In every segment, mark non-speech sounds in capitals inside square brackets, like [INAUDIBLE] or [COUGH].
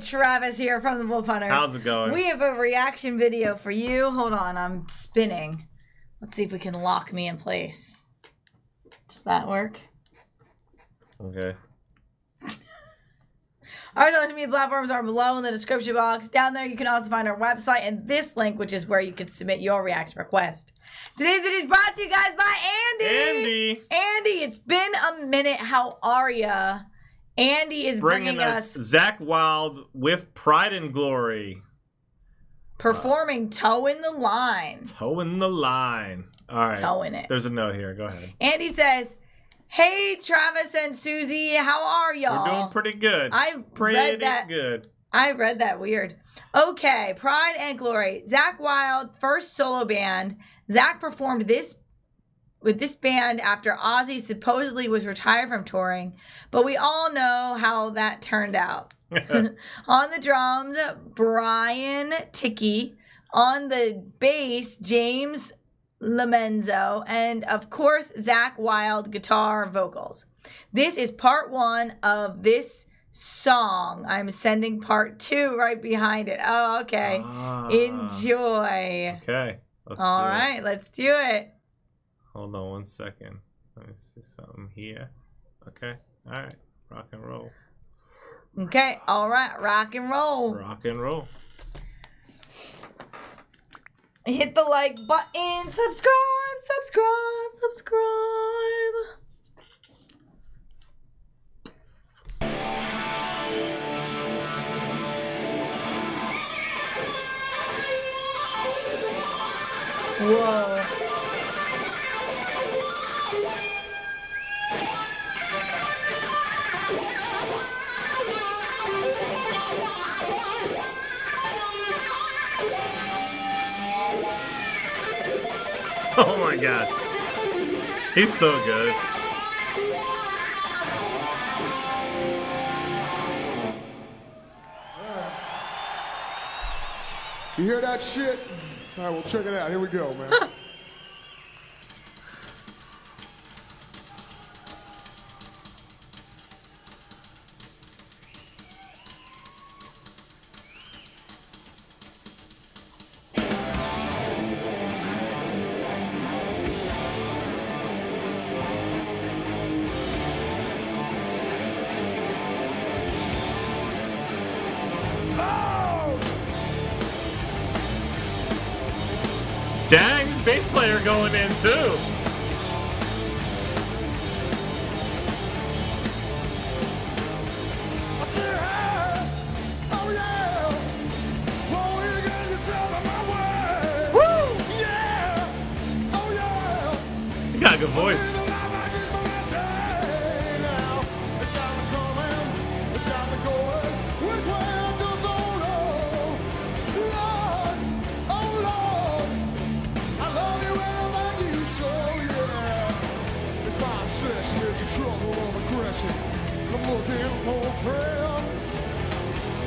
Travis here from the Wolf HunterZ. How's it going? We have a reaction video for you. Hold on, I'm spinning. Let's see if we can lock me in place. Does that work? Okay. [LAUGHS] Our social media platforms are below in the description box. Down there, you can also find our website and this link, which is where you can submit your reaction request. Today's video is brought to you guys by Andy. Andy Andy, it's been a minute. How are ya? Andy is bringing, bringing us us Zakk Wylde with Pride and Glory. performing "Toe in the Line." Towing the line. All right. Towing it. There's a note here. Go ahead. Andy says, "Hey, Travis and Susie, how are y'all?" We're doing pretty good. I pretty read that. good. I read that weird. Okay, Pride and Glory. Zakk Wylde, first solo band. Zakk performed this with this band after Ozzy supposedly was retired from touring, but we all know how that turned out. [LAUGHS] [LAUGHS] On the drums, Brian Tichy. On the bass, James LoMenzo. And of course, Zakk Wylde guitar vocals. This is part one of this song. I'm sending part two right behind it. Oh, okay. Ah, Enjoy. Okay. Let's All do it. let's do it. Hold on one second. Let me see something here. Okay. All right. Rock and roll. Okay, all right, rock and roll. Rock and roll. Hit the like button, subscribe, subscribe, subscribe. [LAUGHS] Oh my gosh. He's so good. You hear that shit? All right, well, check it out. Here we go, man. [LAUGHS] oh yeah. He got a good voice. Trouble of aggression. I'm looking for a friend.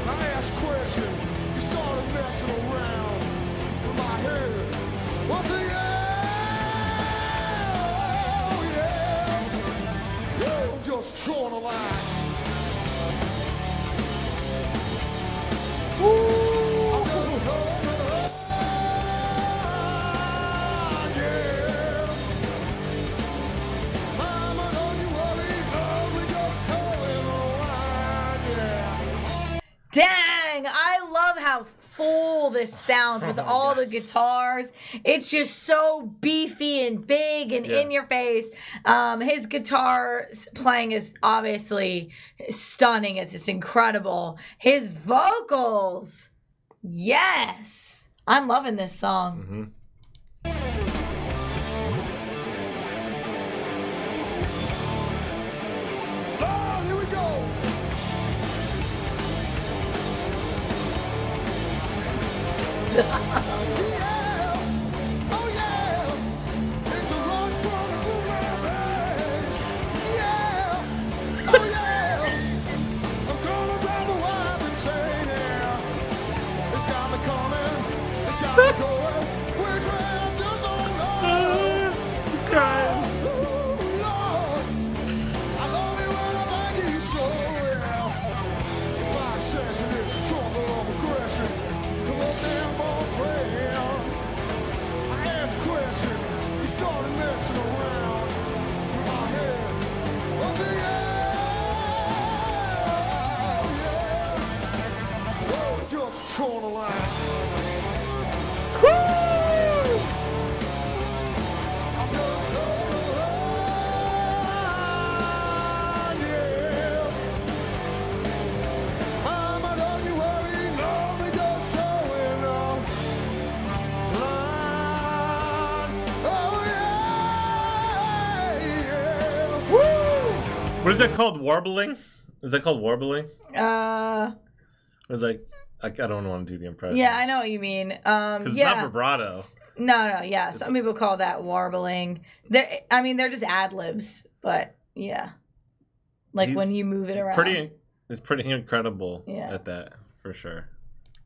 I ask question, you started messing around with my head. What's the yeah, oh, yeah. I'm just drawing Dang, I love how full this sounds with [LAUGHS] Oh all the guitars. It's just so beefy and big and Yeah. in your face. Um, his guitar playing is obviously stunning. It's just incredible. His vocals, yes. I'm loving this song. hmm Ha ha ha! Is that called? Warbling? Is that called warbling? Uh, It was like I, I don't want to do the impression. yeah, I know what you mean. Um, because yeah. it's not vibrato. No, no, yeah. Some people call that warbling. They're, I mean, they're just ad libs, but yeah, like He's when you move it around. Pretty, it's pretty incredible Yeah. at that for sure.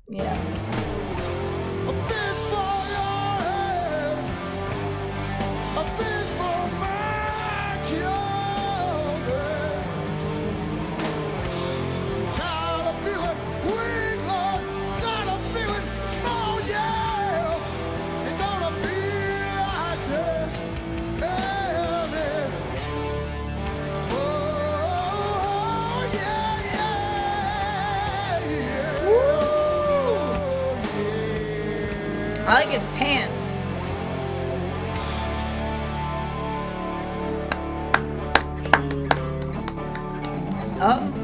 Yeah. Pants. Oh.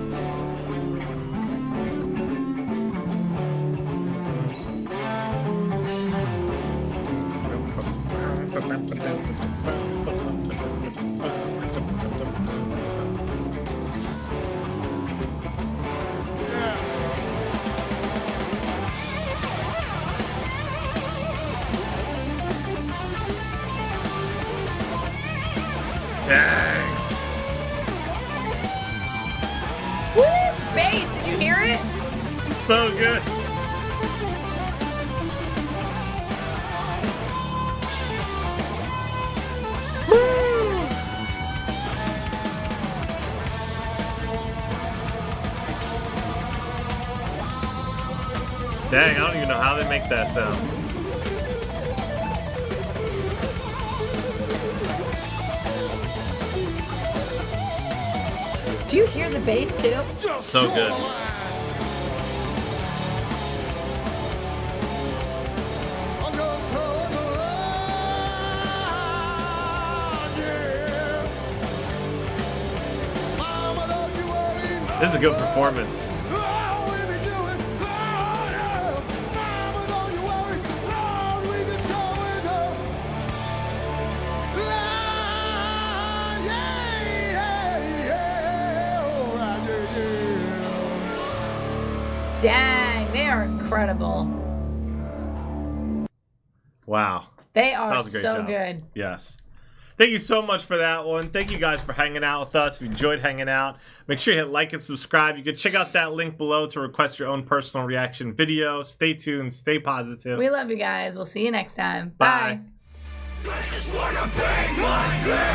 So good. Dang, I don't even know how they make that sound. Do you hear the bass too? So good. Yeah. All right, yeah, yeah. Dang, they are incredible. Wow. They are That was a great so job. good. Yes. Thank you so much for that one. Thank you guys for hanging out with us. If you enjoyed hanging out, make sure you hit like and subscribe. You can check out that link below to request your own personal reaction video. Stay tuned. Stay positive. We love you guys. We'll see you next time. Bye. Bye.